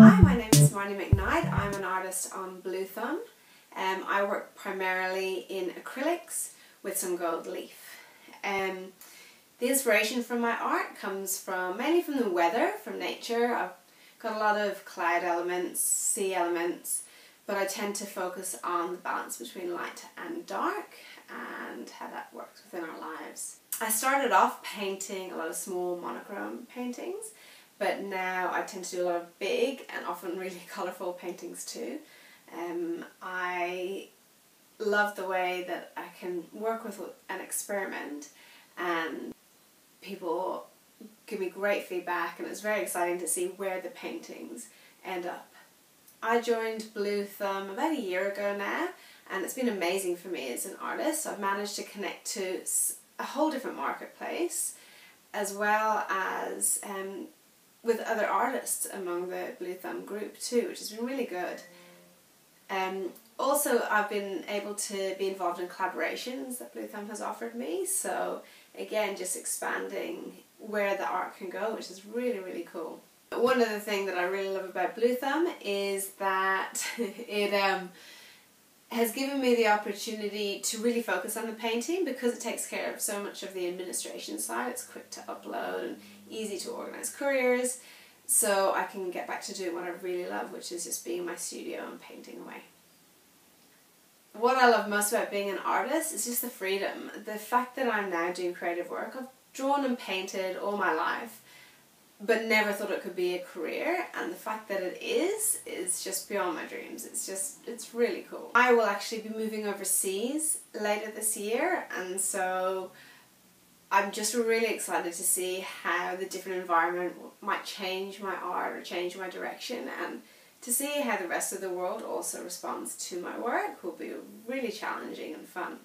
Hi, my name is Marnie McKnight. I'm an artist on Bluethumb. Um, I work primarily in acrylics with some gold leaf. Um, the inspiration from my art comes from mainly from the weather, from nature. I've got a lot of cloud elements, sea elements, but I tend to focus on the balance between light and dark and how that works within our lives. I started off painting a lot of small monochrome paintings but now I tend to do a lot of big and often really colourful paintings too. Um, I love the way that I can work with an experiment and people give me great feedback and it's very exciting to see where the paintings end up. I joined Bluethumb about a year ago now and it's been amazing for me as an artist. I've managed to connect to a whole different marketplace as well as um, with other artists among the Bluethumb group too, which has been really good. Um, also, I've been able to be involved in collaborations that Bluethumb has offered me, so again, just expanding where the art can go, which is really, really cool. One other thing that I really love about Bluethumb is that it um, has given me the opportunity to really focus on the painting because it takes care of so much of the administration side. It's quick to upload and easy to organise couriers so I can get back to doing what I really love which is just being in my studio and painting away. What I love most about being an artist is just the freedom. The fact that I'm now doing creative work. I've drawn and painted all my life but never thought it could be a career and the fact that it is is just beyond my dreams. It's just it's really cool. I will actually be moving overseas later this year and so I'm just really excited to see how the different environment might change my art or change my direction and to see how the rest of the world also responds to my work will be really challenging and fun